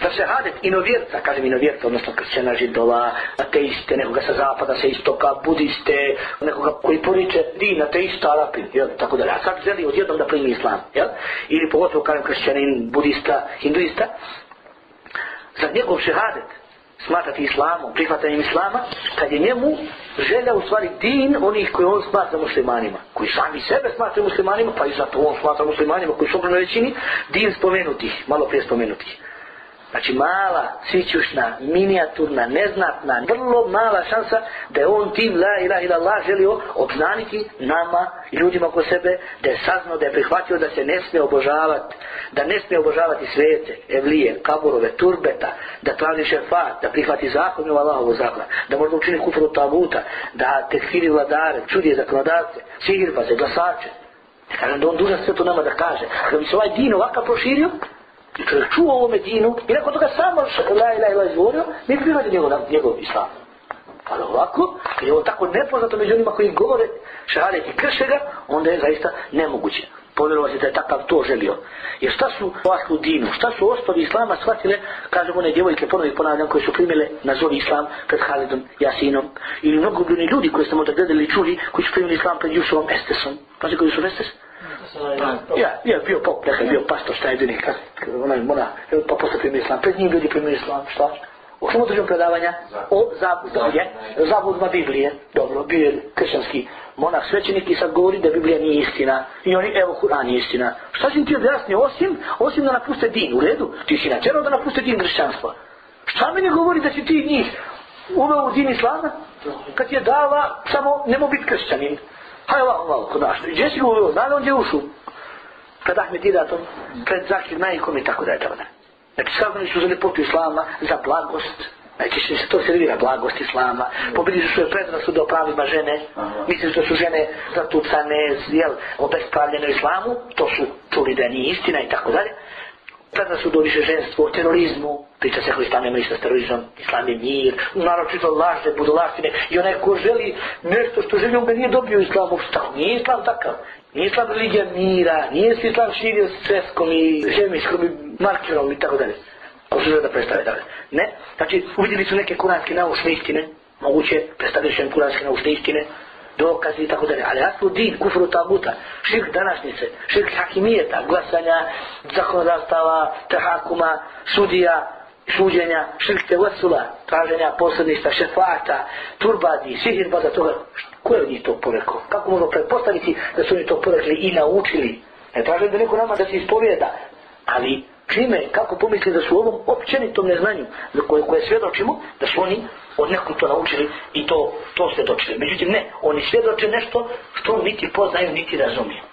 Za šehadet inovjerca, kažem inovjerca, odnosno kršćana židova, ateiste, nekoga sa zapada, sa istoka, budiste, nekoga koji poriče din, ateista, arapin, jel, tako da. A sad želi odjednom da primi islam, jel? Ili pogotovo, kažem, kršćanin, budista, hinduista. Za njegov šehadet, smatrati islamom, prihvatanjem islama, kad je njemu želja u stvari din onih koji on smatra muslimanima, koji sami sebe smatraju muslimanima, pa i zato on smatra muslimanima koji su obrano većini, din spomenutih, malo prije spomenutih. Znači mala, sićušna, minijaturna, neznatna, vrlo mala šansa da je on tim la ilaha ila Allah želio obznaniti nama ljudima oko sebe, da je saznao, da je prihvatio da se ne smije obožavati, da ne smije obožavati svete, evlije, kaburove, turbeta, da traži šefat, da prihvati zakon u Allahovu zakona, da možda učini kufru tabuta, da tekfiri vladare, čudije zakonodavce, sihirbaze, glasače. Kažem da on dužan sve to nama da kaže. Da bi se ovaj din ovakav proširio, čuo ovu Medinu i nakon toga samo la ila ila izvorio, ne bi prihvatio njegov, njegov islam. Pa Ali ovako, kad je ovo tako nepoznato među onima koji govore šahadet i krše ga, onda je zaista nemoguće. Povjerovati da je takav to želio. Jer šta su ovakvu dinu, šta su osnovi islama shvatile, kažem one djevojke, ponovih ponavljam, koje su primile na zori islam pred Halidom, Jasinom, ili mnogo ljudi koji ste možda gledali i čuli, koji su primili islam pred Jusovom Estesom. Znači koji su Estes? Ja, ja, bio pop, nekaj bio pastor, šta je bio nekak, onaj mona, pa posle primio islam, pred njim ljudi primio islam, šta? U čemu držim predavanja? O zabudje, zabudma Biblije, dobro, bio je kršćanski monah svećenik i sad govori da Biblija nije istina. I oni, evo, Kur'an je istina. Šta si ti objasnio, osim, osim da napuste din, u redu? Ti si načerao da napuste din kršćanstva. Šta meni govori da si ti njih uveo u din islama? Kad je dala, samo nemo biti kršćanin. Hajde ovako malo kod nas. Gdje si uveo? Zna li on gdje ušu? Pred Ahmed Iratom, pred Zakir Najikom i tako da je tako da. Znači, skakoni su za lepotu Islama, za blagost. Znači, se to servira blagost Islama. Pobili su svoje predrasude o pravima žene. Mislim da su žene zatucane, jel, obespravljene Islamu. To su čuli da nije istina i tako dalje Kada su doliše ženstvo, terorizmu, priča se koji islam nema ništa s terorizmom, islam je mir, naročito laže, budolaštine, i onaj ko želi nešto što želi, on ga nije dobio islam, uopšte tako, nije islam takav, nije islam religija mira, nije se islam širio s sveskom i žemijskom i markerom i tako dalje. Ko su da predstave dalje. Ne, znači uvidjeli su neke kuranske naučne istine, moguće predstavljaju še kuranske naučne istine, dokazi i tako dalje. Ali aslu din, kufru tabuta, širk današnjice, širk hakimijeta, glasanja, zakonodavstava, tehakuma, sudija, suđenja, širk tevasula, traženja posljedništa, šefata, turbadi, sihir, baza toga. Ko je od njih to porekao? Kako možemo pretpostaviti da su oni to porekli i naučili? Ne tražem da neko nama da se ispovijeda, ali čime, kako pomisli da su u ovom općenitom neznanju za koje, koje svjedočimo, da su oni od nekom to naučili i to, to svjedočili. Međutim, ne, oni svjedoče nešto što niti poznaju, niti razumiju.